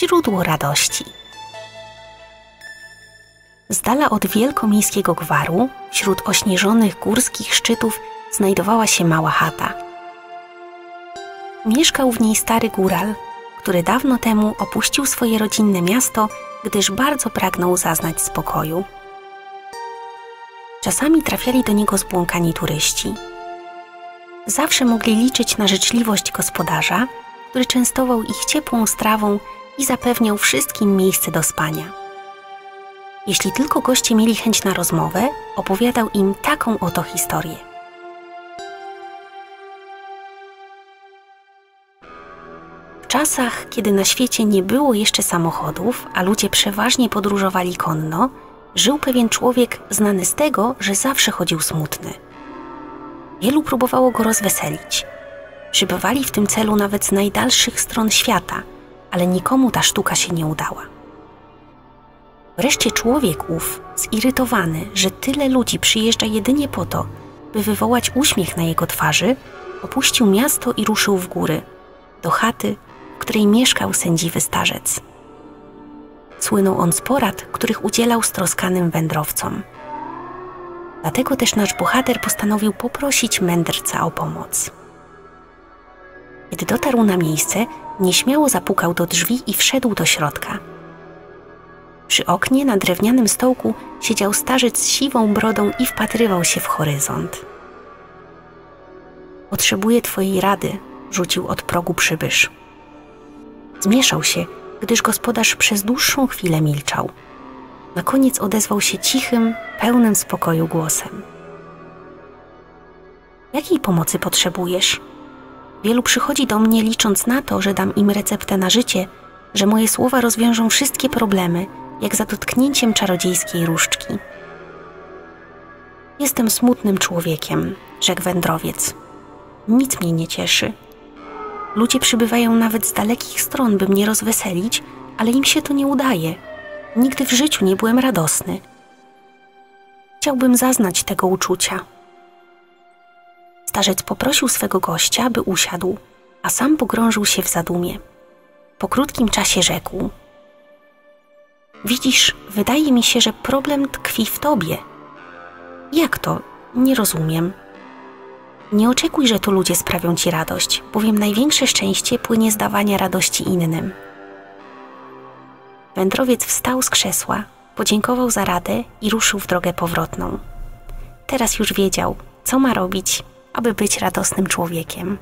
źródło radości. Z dala od wielkomiejskiego gwaru, wśród ośnieżonych górskich szczytów, znajdowała się mała chata. Mieszkał w niej stary góral, który dawno temu opuścił swoje rodzinne miasto, gdyż bardzo pragnął zaznać spokoju. Czasami trafiali do niego zbłąkani turyści. Zawsze mogli liczyć na życzliwość gospodarza, który częstował ich ciepłą strawą i zapewniał wszystkim miejsce do spania. Jeśli tylko goście mieli chęć na rozmowę, opowiadał im taką oto historię. W czasach, kiedy na świecie nie było jeszcze samochodów, a ludzie przeważnie podróżowali konno, żył pewien człowiek znany z tego, że zawsze chodził smutny. Wielu próbowało go rozweselić. Przybywali w tym celu nawet z najdalszych stron świata, ale nikomu ta sztuka się nie udała. Wreszcie człowiek ów, zirytowany, że tyle ludzi przyjeżdża jedynie po to, by wywołać uśmiech na jego twarzy, opuścił miasto i ruszył w góry, do chaty, w której mieszkał sędziwy starzec. Słynął on z porad, których udzielał stroskanym wędrowcom. Dlatego też nasz bohater postanowił poprosić mędrca o pomoc. Kiedy dotarł na miejsce, nieśmiało zapukał do drzwi i wszedł do środka. Przy oknie na drewnianym stołku siedział starzec z siwą brodą i wpatrywał się w horyzont. Potrzebuję twojej rady, rzucił od progu przybysz. Zmieszał się, gdyż gospodarz przez dłuższą chwilę milczał. Na koniec odezwał się cichym, pełnym spokoju głosem. Jakiej pomocy potrzebujesz? Wielu przychodzi do mnie licząc na to, że dam im receptę na życie, że moje słowa rozwiążą wszystkie problemy, jak za dotknięciem czarodziejskiej różdżki. Jestem smutnym człowiekiem, rzekł wędrowiec. Nic mnie nie cieszy. Ludzie przybywają nawet z dalekich stron, by mnie rozweselić, ale im się to nie udaje. Nigdy w życiu nie byłem radosny. Chciałbym zaznać tego uczucia. Starzec poprosił swego gościa, by usiadł, a sam pogrążył się w zadumie. Po krótkim czasie rzekł: Widzisz, wydaje mi się, że problem tkwi w tobie. Jak to? Nie rozumiem. Nie oczekuj, że to ludzie sprawią ci radość, bowiem największe szczęście płynie z dawania radości innym. Wędrowiec wstał z krzesła, podziękował za radę i ruszył w drogę powrotną. Teraz już wiedział, co ma robić, aby być radosnym człowiekiem.